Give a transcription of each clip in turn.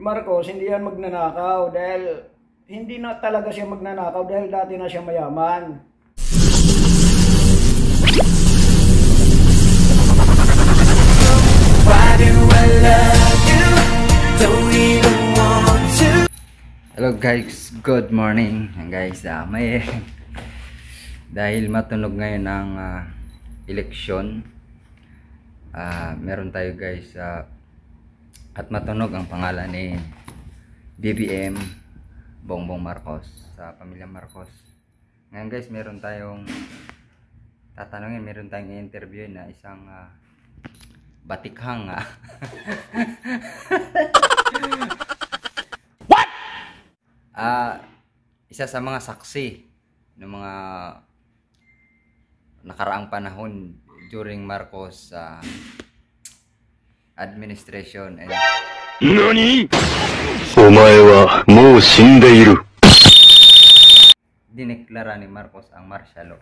Marcos, hindi yan magnanakaw dahil hindi na talaga siya magnanakaw dahil dati na siya mayaman. Hello guys, good morning guys. ah may dahil matunog ngayon ang ah, eleksyon. ah meron tayo guys ah, at matunog ang pangalan ni BBM Bongbong Marcos sa pamilya Marcos. Ngayon guys, meron tayong tatanungin, meron tayong i-interview na isang ah, batikhang ah. Ah, isa sa mga saksi ng mga nakaraang panahon during Marcos ah, administration and 何お前はもう死んでいる。 dineklara ni Marcos ang martial law.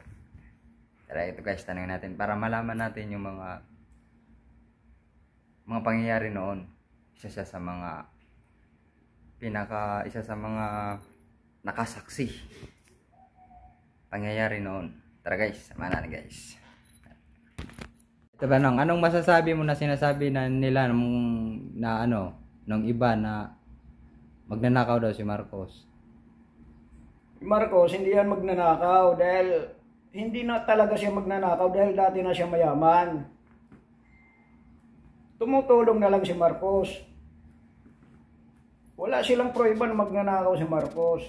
Tara ito guys, tanongin natin para malaman natin yung mga mga pangyayari noon. Isa siya sa mga pinaka isa sa mga nakasaksi pangyayari noon. Tara guys, samahan natin guys. Ito ba anong masasabi mo na sinasabi na nila nung na ano nung iba na magnanakaw daw si Marcos? Marcos, hindi yan magnanakaw dahil hindi na talaga siya magnanakaw dahil dati na siya mayaman. Tumutulong na lang si Marcos. Wala silang proiba na magnanakaw si Marcos.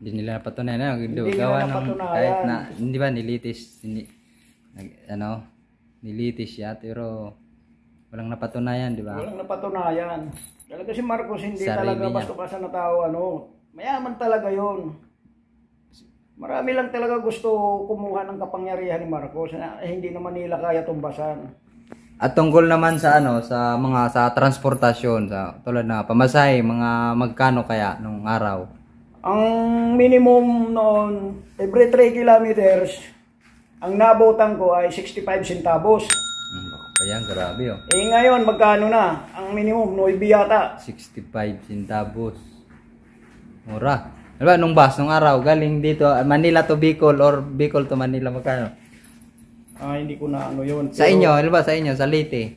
Hindi nila napatunayan. Ano, Hindi nila ng, napatunayan. kahit na, hindi ba, nilitis, ni, nag, ano, nilitis siya, pero walang napatunayan, di ba? Walang napatunayan. Talaga si Marcos hindi Sarili talaga niya. basta-basta na tao ano. Mayaman talaga yon. Marami lang talaga gusto kumuha ng kapangyarihan ni Marcos na eh, hindi naman nila kaya tumbasan. At tungkol naman sa ano, sa mga, sa transportasyon, sa, tulad na pamasahe, mga magkano kaya nung araw? Ang minimum noon, every 3 kilometers, ang nabutan ko ay 65 centavos. Hmm, kaya, grabe oh. Eh ngayon, magkano na? Ang minimum, 9 yata. 65 centavos. Mura. Diba, nung bus, nung araw, galing dito, ah, Manila to Bicol or Bicol to Manila, magkano? Ah, hindi ko na ano yun. Sa Pero inyo, ano ba, sa inyo, sa Leyte?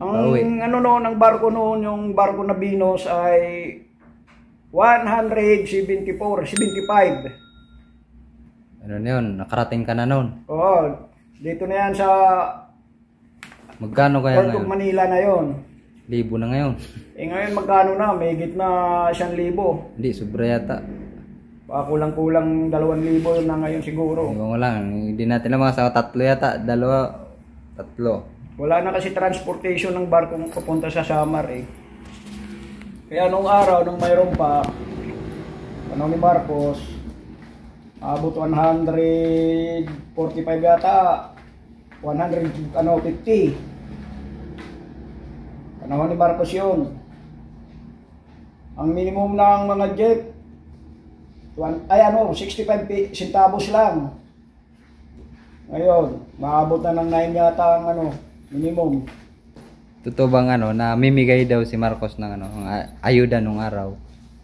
Ang Pauwi. ano noon, ang barko noon, yung barko na Binos ay 174, 75. Ano na yun, nakarating ka na nun. Oo, dito na yan sa Magkano kaya Port of ngayon? Manila na yon. Libo na ngayon. Eh ngayon magkano na? May na 1,000 libo. Hindi, sobra yata. Baka kulang-kulang 2,000 libo na ngayon siguro. Iwan ko lang. Hindi natin lang mga sa tatlo yata. Dalawa, tatlo. Wala na kasi transportation ng barko papunta sa Samar eh. Kaya nung araw, nung mayroon pa, panahon ni Marcos, abot 145 yata, 100, ano, 50. Panahon ni Marcos yun. Ang minimum ng mga jeep, one- ay ano, 65 pi- centavos lang. Ngayon, maabot na ng 9 yata ang ano, minimum. Totoo bang ano, na mimigay daw si Marcos ng ano, ayuda nung araw?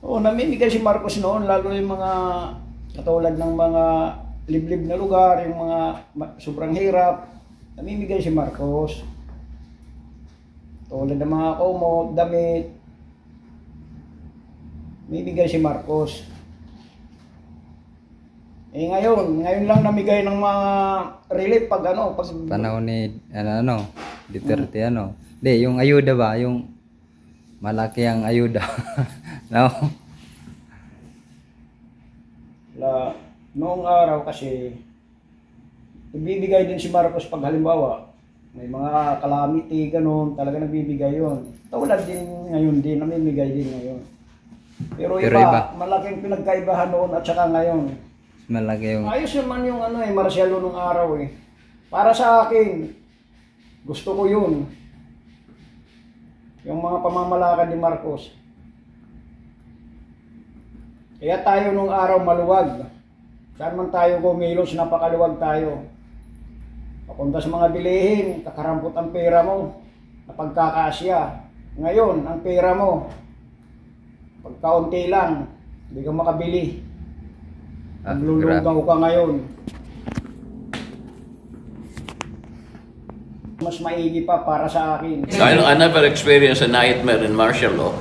Oo, namimigay si Marcos noon, lalo yung mga katulad ng mga liblib na lugar, yung mga sobrang hirap, namimigay si Marcos. Tulad ng mga komo, damit, namimigay si Marcos. Eh ngayon, ngayon lang namigay ng mga relief pag ano, pag Panahon ni, ano, ano, Duterte, ano. Hindi, yung ayuda ba? Yung malaki ang ayuda. no? La, noong araw kasi, nagbibigay din si Marcos pag halimbawa, may mga calamity, ganun, talaga nagbibigay yon. Tulad din ngayon din, namimigay din ngayon. Pero, Pero iba, iba. malaking pinagkaibahan noon at saka ngayon. Malaki yung, Ayos naman yung ano eh, Marcialo nung araw eh. Para sa akin, gusto ko yun. Yung mga pamamalakad ni Marcos. Kaya tayo nung araw maluwag. Saan man tayo kumilos, napakaluwag tayo. Papunta sa mga bilihin, kakarampot ang pera mo. Napagkakasya. Ngayon, ang pera mo, pagkaunti lang, hindi ka makabili. Ah, Naglulugaw ka ngayon. Mas maigi pa para sa akin. I, I never experienced a nightmare in martial law.